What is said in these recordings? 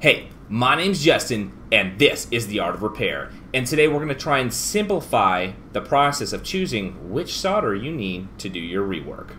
Hey, my name's Justin, and this is The Art of Repair. And today we're going to try and simplify the process of choosing which solder you need to do your rework.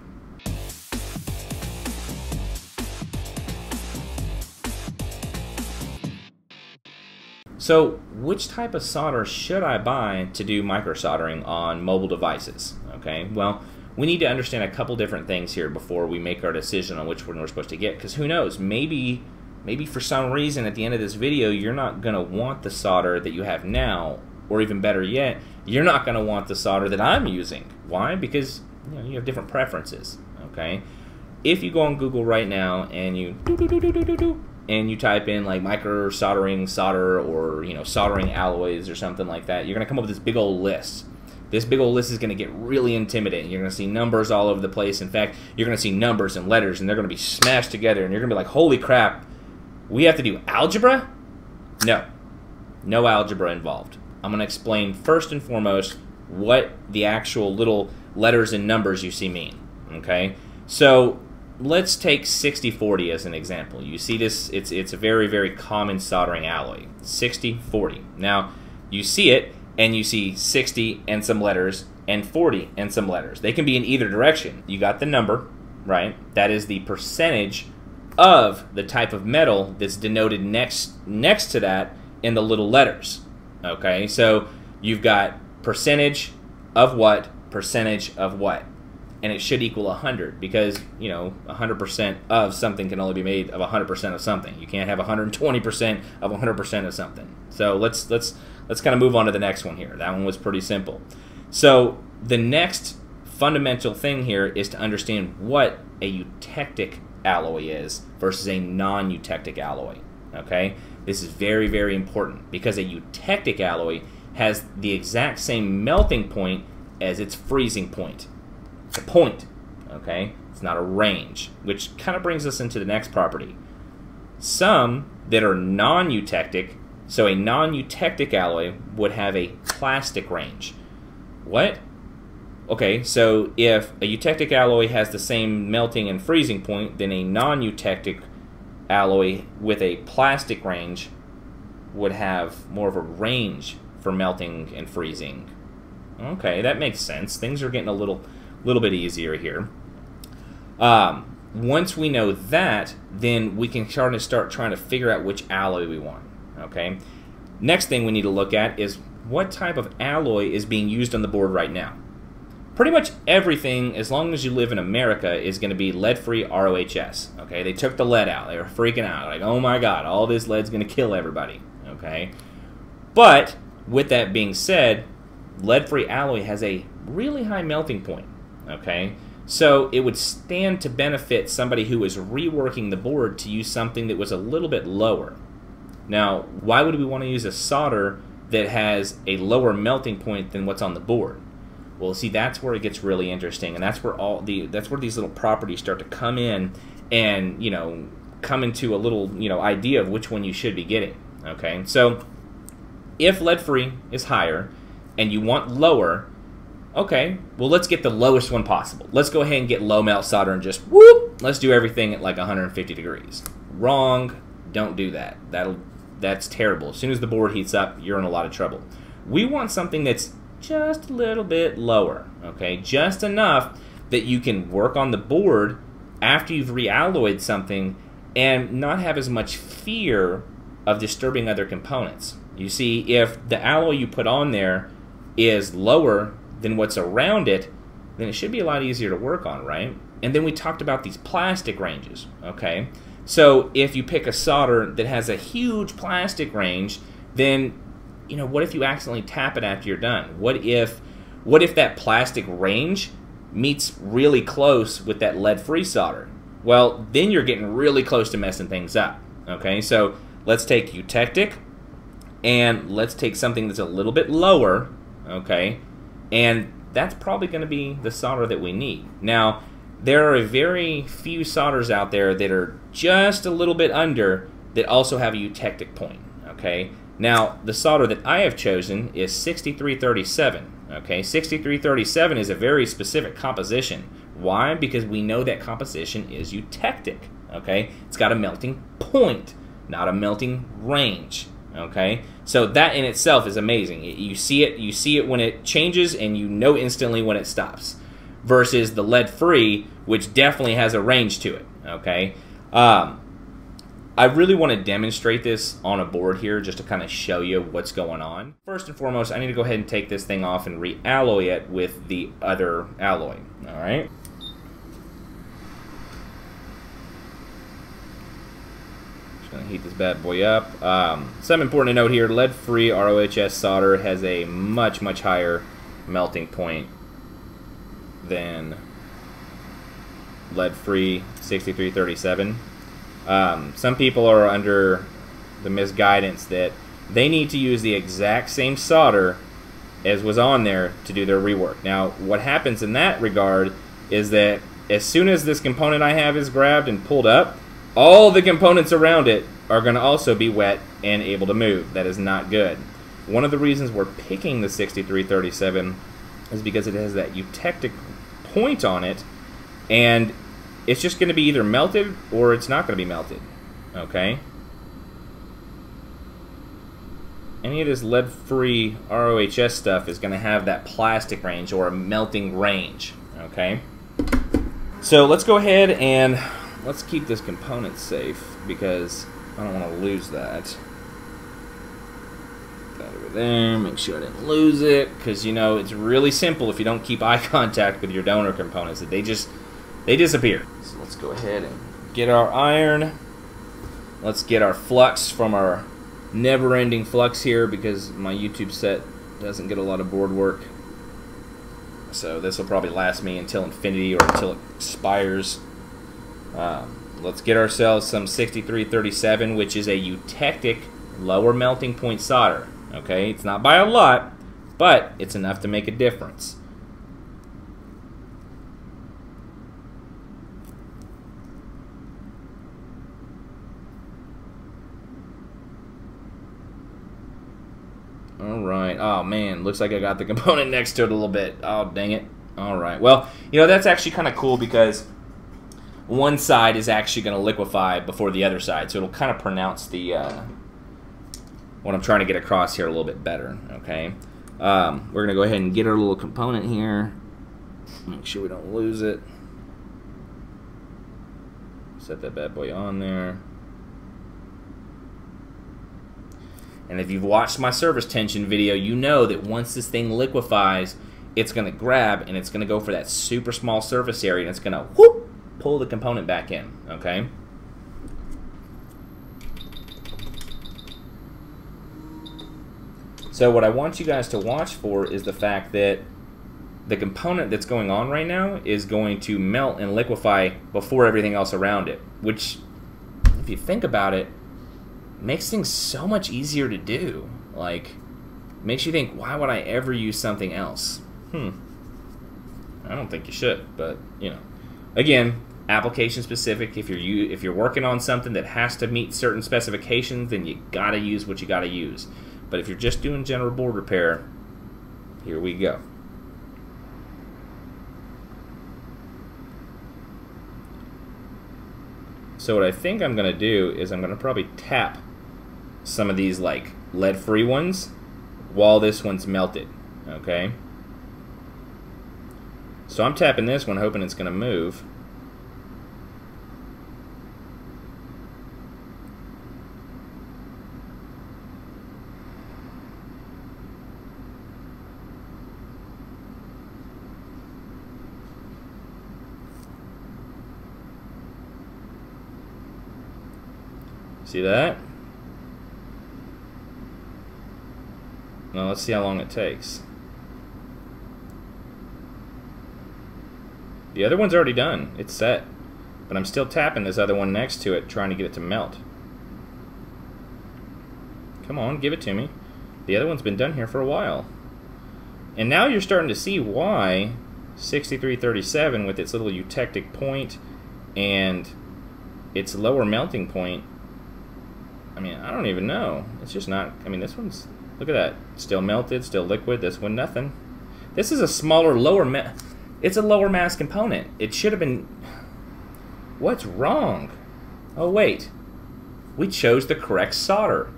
So, which type of solder should I buy to do micro soldering on mobile devices? Okay, well, we need to understand a couple different things here before we make our decision on which one we're supposed to get, because who knows, maybe maybe for some reason at the end of this video you're not going to want the solder that you have now or even better yet you're not going to want the solder that I'm using why because you, know, you have different preferences okay if you go on Google right now and you do do do do do do do and you type in like micro soldering solder or you know soldering alloys or something like that you're going to come up with this big old list this big old list is going to get really intimidating. You're to see numbers all over the place. In fact, you're going to see numbers and letters, and they're to be smashed together, and you're to be like, holy crap, we have to do algebra? No. No algebra involved. I'm going to explain first and foremost what the actual little letters and numbers you see mean. Okay? So let's take 6040 as an example. You see this, it's, it's a very, very common soldering alloy. 6040. Now, you see it, and you see 60 and some letters, and 40 and some letters. They can be in either direction. You got the number, right? That is the percentage of the type of metal that's denoted next next to that in the little letters. Okay, so you've got percentage of what, percentage of what, and it should equal 100 because you know 100% of something can only be made of 100% of something. You can't have 120% of 100% of something. So let's let's let's kind of move on to the next one here. That one was pretty simple. So the next fundamental thing here is to understand what a eutectic alloy is versus a non-eutectic alloy. Okay, this is very very important because a eutectic alloy has the exact same melting point as its freezing point. It's a point. Okay, it's not a range, which kind of brings us into the next property. Some that are non-eutectic, so a non-eutectic alloy would have a plastic range. What? Okay, so if a eutectic alloy has the same melting and freezing point, then a non-eutectic alloy with a plastic range would have more of a range for melting and freezing. Okay, that makes sense. Things are getting a little, little bit easier here. Um, once we know that, then we can start to start trying to figure out which alloy we want. Okay. Next thing we need to look at is what type of alloy is being used on the board right now pretty much everything, as long as you live in America, is going to be lead-free ROHS. Okay, they took the lead out. They were freaking out, like, oh my god, all this lead's going to kill everybody. Okay, but with that being said, lead-free alloy has a really high melting point. Okay, so it would stand to benefit somebody who is reworking the board to use something that was a little bit lower. Now, why would we want to use a solder that has a lower melting point than what's on the board? Well, see, that's where it gets really interesting, and that's where all the that's where these little properties start to come in, and you know, come into a little you know idea of which one you should be getting. Okay, so if lead free is higher, and you want lower, okay, well let's get the lowest one possible. Let's go ahead and get low melt solder and just whoop, let's do everything at like 150 degrees. Wrong, don't do that. That'll that's terrible. As soon as the board heats up, you're in a lot of trouble. We want something that's just a little bit lower, okay? Just enough that you can work on the board after you've realloyed something and not have as much fear of disturbing other components. You see, if the alloy you put on there is lower than what's around it, then it should be a lot easier to work on, right? And then we talked about these plastic ranges, okay? So if you pick a solder that has a huge plastic range, then you know, what if you accidentally tap it after you're done? What if what if that plastic range meets really close with that lead-free solder? Well, then you're getting really close to messing things up. Okay, so let's take eutectic and let's take something that's a little bit lower, okay, and that's probably going to be the solder that we need. Now, there are very few solders out there that are just a little bit under that also have a eutectic point, okay? Now, the solder that I have chosen is 6337. Okay, 6337 is a very specific composition. Why? Because we know that composition is eutectic. Okay, it's got a melting point. not a melting range. Okay, so that in itself is amazing. You see it, you see it when it changes, and you know instantly when it stops. Versus the lead free, which definitely has a range to it. Okay, um, I really want to demonstrate this on a board here just to kind of show you what's going on. First and foremost, I need to go ahead and take this thing off and realloy it with the other alloy. All right. Just gonna heat this bad boy up. Um, something important to note here: lead-free ROHS solder has a much, much higher melting point than lead-free 6337. Um, some people are under the misguidance that they need to use the exact same solder as was on there to do their rework. Now, what happens in that regard is that as soon as this component I have is grabbed and pulled up, all the components around it are going to also be wet and able to move. That is not good. One of the reasons we're picking the 6337 is because it has that eutectic point on it, and it's just going to be either melted or it's not going to be melted. Okay? Any of this lead-free ROHS stuff is going to have that plastic range or a melting range. Okay? So let's go ahead and let's keep this component safe because I don't want to lose that. That over there, make sure I didn't lose it because you know it's really simple if you don't keep eye contact with your donor components that they just they disappear. So let's go ahead and get our iron. Let's get our flux from our never-ending flux here because my YouTube set doesn't get a lot of board work. So this will probably last me until infinity or until it expires. Um, let's get ourselves some 6337, which is a eutectic lower melting point solder. Okay, it's not by a lot, but it's enough to make a difference. Alright, oh man, looks like I got the component next to it a little bit. Oh, dang it. Alright, well, you know, that's actually kind of cool because one side is actually going to liquefy before the other side, so it'll kind of pronounce the uh, what I'm trying to get across here a little bit better. Okay, um, we're going to go ahead and get our little component here. Make sure we don't lose it. Set that bad boy on there. And if you've watched my surface tension video, you know that once this thing liquefies, it's going to grab and it's going to go for that super small surface area and it's going to whoop pull the component back in, okay? So what I want you guys to watch for is the fact that the component that's going on right now is going to melt and liquefy before everything else around it, which, if you think about it, makes things so much easier to do. Like, makes you think, why would I ever use something else? Hmm. I don't think you should, but, you know. Again, application specific. If you're you, if you're working on something that has to meet certain specifications, then you gotta use what you gotta use. But if you're just doing general board repair, here we go. So what I think I'm gonna do is I'm gonna probably tap some of these like lead-free ones while this one's melted. Okay. So I'm tapping this one, hoping it's gonna move. See that? Now let's see how long it takes. The other one's already done. It's set. But I'm still tapping this other one next to it, trying to get it to melt. Come on, give it to me. The other one's been done here for a while. And now you're starting to see why 6337 with its little eutectic point and its lower melting point I mean, I don't even know. It's just not. I mean, this one's. Look at that. Still melted, still liquid. This one, nothing. This is a smaller, lower. Ma it's a lower mass component. It should have been. What's wrong? Oh, wait. we chose the correct solder.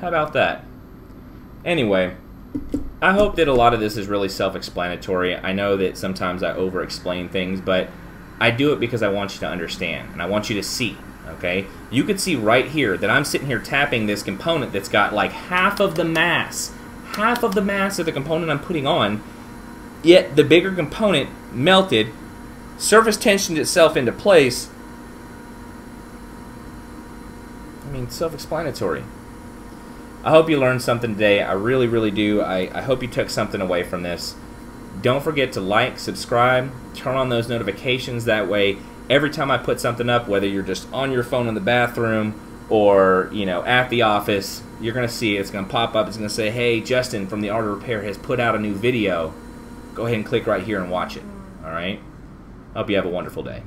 How about that? Anyway, I hope that a lot of this is really self-explanatory. I know that sometimes I over-explain things, but I do it because I want you to understand, and I want you to see, okay? You can see right here that I'm sitting here tapping this component that's got like half of the mass, half of the mass of the component I'm putting on, yet the bigger component melted, surface tensioned itself into place. I mean, self-explanatory. I hope you learned something today. I really, really do. I, I hope you took something away from this. Don't forget to like, subscribe, turn on those notifications. That way, every time I put something up, whether you're just on your phone in the bathroom or you know at the office, you're gonna see it. it's gonna pop up. It's gonna say, "Hey, Justin from the Art of Repair has put out a new video." Go ahead and click right here and watch it. All right. Hope you have a wonderful day.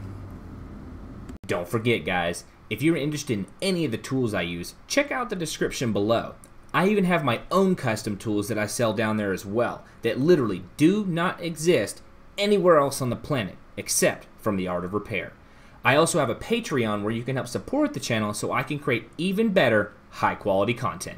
Don't forget, guys. If you're interested in any of the tools I use, check out the description below. I even have my own custom tools that I sell down there as well that literally do not exist anywhere else on the planet except from the art of repair. I also have a Patreon where you can help support the channel so I can create even better high quality content.